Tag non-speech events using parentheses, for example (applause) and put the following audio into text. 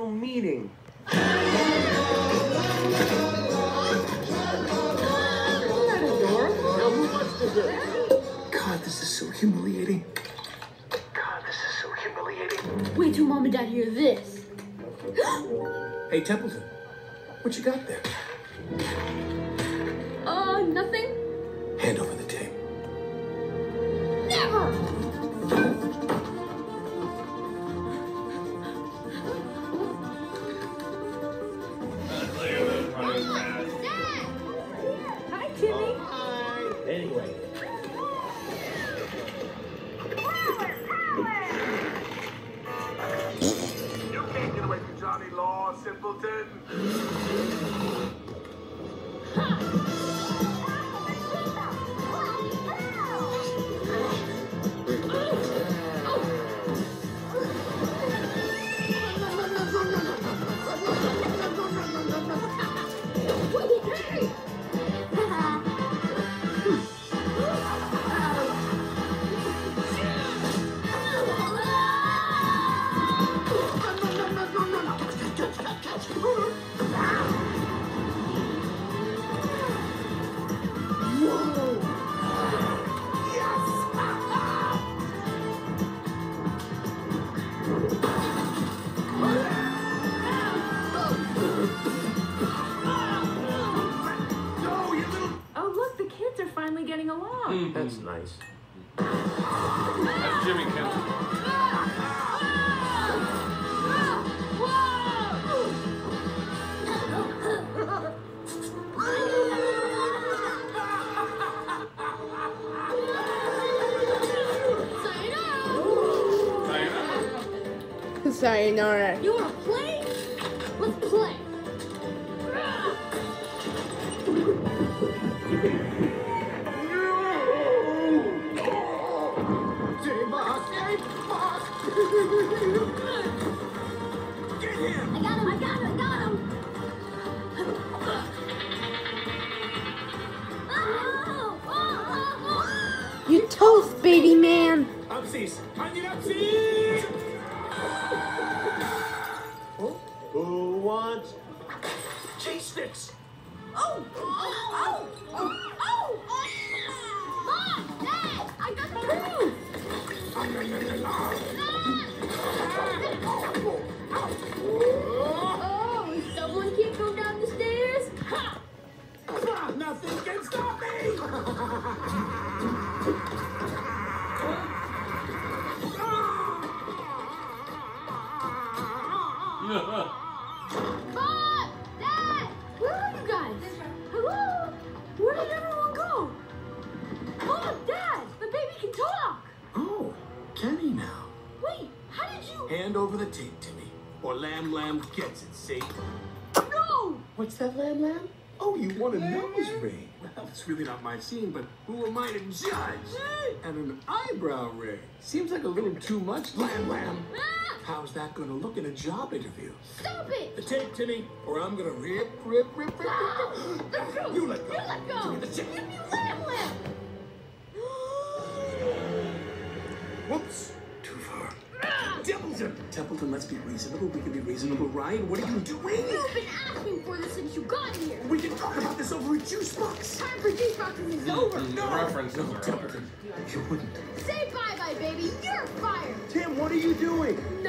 little meeting. God, this is so humiliating. God, this is so humiliating. Wait till mom and dad hear this. (gasps) Hey, Templeton, what you got there? Uh, nothing? Hand over the Johnny Law, simpleton. Getting along. that's nice. That's Jimmy Kimmel. Diana? Sayonara. You wanna play? Let's play. Get him! I got him, I got him, I got him. Oh, oh, oh, You toast, baby man. Upsies! Onion upsies! Who wants? Cheese sticks! oh. Oh, oh, oh, oh, oh. Mom, Dad, I got the proof. Oh, someone can't go down the stairs? Ha! Ah, Nothing can stop me! Mom! (laughs) Wait, how did you... Hand over the tape, Timmy. Or Lamb Lamb gets it, see? No! What's that, Lamb Lamb? Oh, you want a nose ring? Well, it's really not my scene, but who am I to judge? And an eyebrow ring. Seems like a little too much, Lamb Lamb. Ah! How's that gonna look in a job interview? Stop it! The tape, Timmy, or I'm gonna rip, rip, rip, rip, rip, The rip. (gasps) You let go. You let go! Give me the tape. Templeton! Templeton, let's be reasonable. We can be reasonable, Ryan, What are you doing? You've been asking for this since you got here! We can talk about this over a juice box. Time for juice boxes is mm, over! Mm, the references No, are over. Templeton, you wouldn't. Say bye-bye, baby! You're fired! Tim, what are you doing? Nothing?